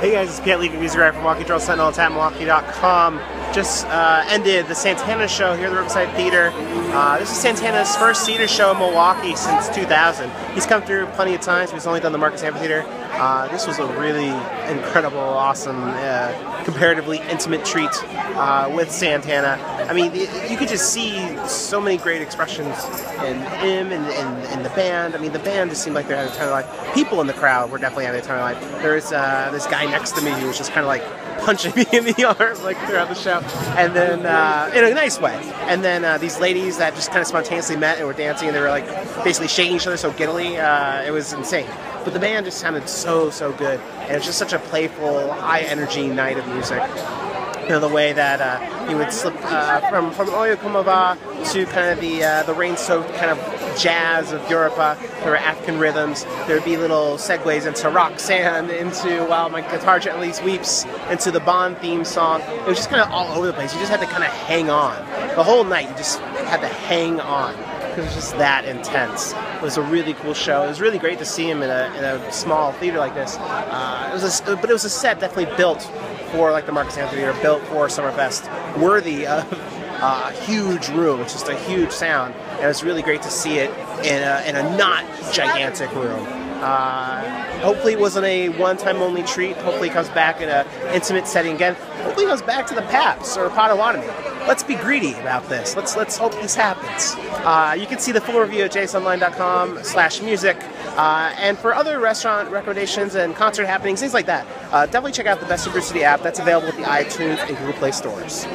Hey guys, it's Piet Levy, music writer from Milwaukee Journal Sentinel at Milwaukee.com. Just uh, ended the Santana show here at the Riverside Theater. Uh, this is Santana's first theater show in Milwaukee since 2000. He's come through plenty of times, he's only done the Marcus Amphitheater. Uh, this was a really incredible, awesome, uh, comparatively intimate treat uh, with Santana. I mean, you could just see so many great expressions in him and, and the band. I mean, the band just seemed like they had a ton of life. People in the crowd were definitely having a ton of life. There was uh, this guy next to me who was just kind of like punching me in the arm like throughout the show, and then uh, in a nice way. And then uh, these ladies that just kind of spontaneously met and were dancing, and they were like basically shaking each other so giddily. Uh, it was insane. But the band just sounded so so good, and it was just such a playful, high energy night of music you know, the way that uh, he would slip uh, from from Oye Como to kind of the uh, the rain-soaked kind of jazz of Europa. There were African rhythms. There would be little segues into rock, Roxanne, into While My Guitar Gently Weeps, into the Bond theme song. It was just kind of all over the place. You just had to kind of hang on. The whole night, you just had to hang on it was just that intense. It was a really cool show. It was really great to see him in a, in a small theater like this. Uh, it was a, but it was a set definitely built for like the Marcus Anthony or built for Summerfest, worthy of uh, huge room. It's just a huge sound, and it's really great to see it in a, in a not gigantic room. Uh, hopefully, it wasn't a one-time only treat. Hopefully, it comes back in an intimate setting again. Hopefully, it goes back to the Pabst or Potawatomi. Let's be greedy about this. Let's let's hope this happens. Uh, you can see the full review at jsonline.com/music. Uh, and for other restaurant recommendations and concert happenings, things like that, uh, definitely check out the Best Super City app. That's available at the iTunes and Google Play stores.